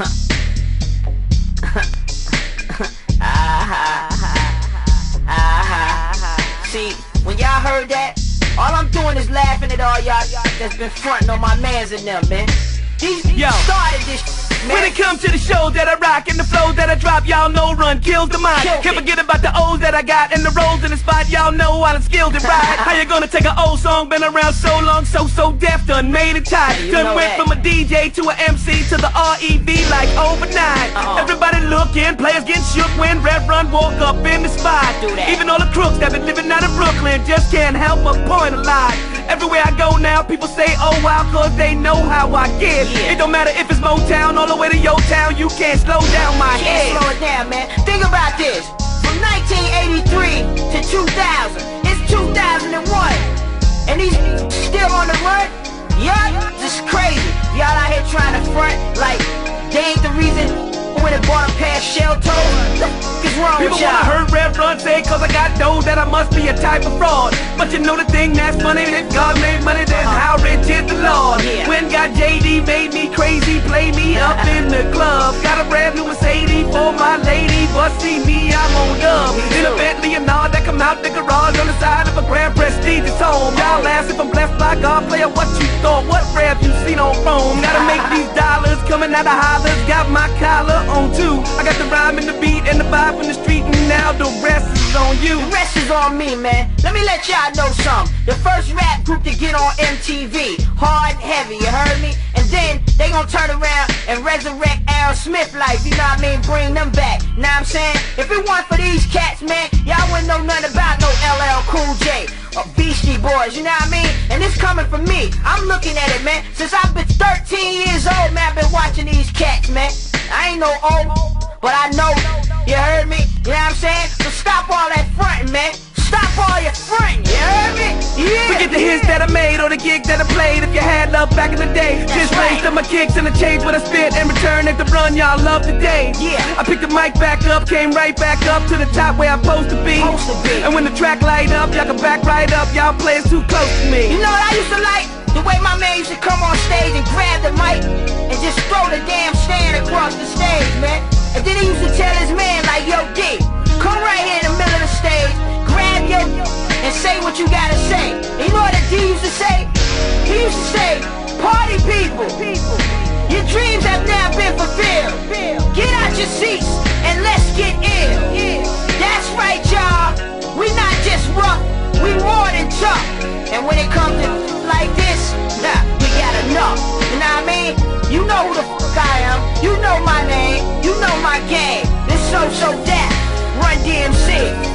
See, when y'all heard that, all I'm doing is laughing at all y'all that's been fronting on my mans and them, man. Yo. started this. When it comes to the show that I rock and the flow that I drop, y'all know run kills the mind. Can't forget about the O's that I got and the rolls in the spot. Y'all know I done skilled it right. How you gonna take an old song, been around so long, So So Def, done made it tight. Done went that. from a DJ to a MC to the REV like overnight. Uh-uh. Everybody looking, players getting shook when Rev Run walk up in the spot. Even all the crooks that been living out of Brooklyn just can't help but point a lie. Everywhere I go now, people say, oh wow, cause they know how I get. Yeah. It don't matter if it's Motown all the way to your town, you can't slow down my Can't head. slow it down, man. Think about this. From 1983 to 2000, it's 2001. And these still on the run? Yeah, this is crazy. Y'all out here trying to front like they ain't the reason when it bought a pair of shell toes. The f is wrong People wanna hurt Rev Run, say cause I got dough that I must be a type of fraud. But you know the thing that's funny, if God made money, then uh-huh. how rich is the Lord? Yeah. When God JD made me crazy, play me up in the club. Got a brand new Mercedes for my lady, but see me, I'm on dub. Grand prestigious home. Y'all ask if I'm blessed by God, player, what you thought? What Rev you seen on Chrome? Gotta make these dollars coming out of hollers, got my collar on too. I got the rhyme and the beat and the vibe in the street, and now the rest is on you. The rest is on me, man. Let me let y'all know something. The first rap group to get on MTV, hard and heavy, you heard me? And then they gonna turn around and resurrect Aerosmith life, you know what I mean? Bring them back. Know what I'm saying? If it weren't for these cats, man, y'all wouldn't know nothing about no LL Cool J or Beastie Boys, you know what I mean? And it's coming from me. I'm looking at it, man. Since I've been 13 years old, man, I've been watching these cats, man. I ain't no old, but I know. You heard me? You know what I'm saying? So stop all that fronting, man. Stop all your fronting. You heard me? Yeah. Forget the hits that I made or the gigs that I played. If you had love back in the day, That's just right. raised up my kicks and the change what I spit and return at the run. Y'all love today. Yeah. I picked the mic back up, came right back up to the top where I'm supposed to be. And when the track light up, y'all can back right up. Y'all players too close to me. You know what I used to like? The way my man used to come on stage and grab the mic and just throw the damn stand across the stage, man. And then he used to tell his man like, yo, D, come right here in the middle of the stage, grab your and say what you gotta say. And you know what D used to say? He used to say, party people, your dreams have now been fulfilled. Get out your seats and let's get when it comes to like this, nah, we got enough. You know what I mean? You know who the fuck I am. You know my name. You know my game. This so so that. Run DMC.